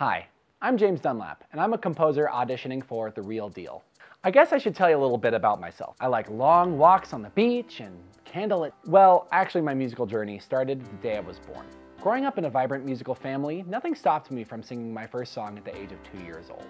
Hi, I'm James Dunlap, and I'm a composer auditioning for The Reel Deal. I guess I should tell you a little bit about myself. I like long walks on the beach and candlelit. Well, actually, my musical journey started the day I was born. Growing up in a vibrant musical family, nothing stopped me from singing my first song at the age of two years old.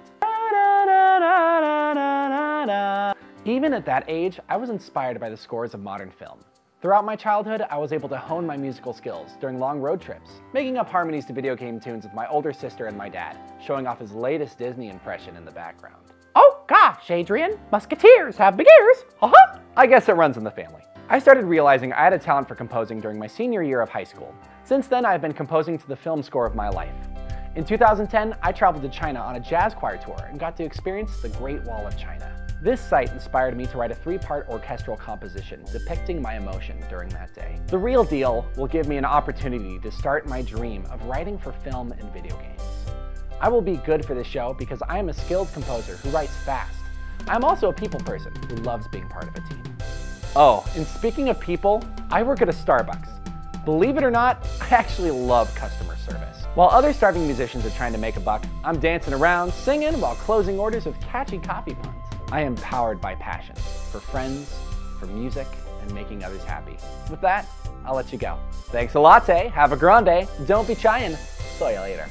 Even at that age, I was inspired by the scores of modern film. Throughout my childhood, I was able to hone my musical skills during long road trips, making up harmonies to video game tunes with my older sister and my dad, showing off his latest Disney impression in the background. Oh gosh, Adrian, musketeers have big ears, uh-huh. I guess it runs in the family. I started realizing I had a talent for composing during my senior year of high school. Since then, I've been composing to the film score of my life. In 2010, I traveled to China on a jazz choir tour and got to experience the Great Wall of China. This site inspired me to write a three-part orchestral composition depicting my emotion during that day. The Reel Deal will give me an opportunity to start my dream of writing for film and video games. I will be good for this show because I am a skilled composer who writes fast. I'm also a people person who loves being part of a team. Oh, and speaking of people, I work at a Starbucks. Believe it or not, I actually love customer service. While other starving musicians are trying to make a buck, I'm dancing around, singing while closing orders with catchy coffee puns. I am powered by passion for friends, for music, and making others happy. With that, I'll let you go. Thanks a latte, eh? have a grande, don't be chyin', see you later.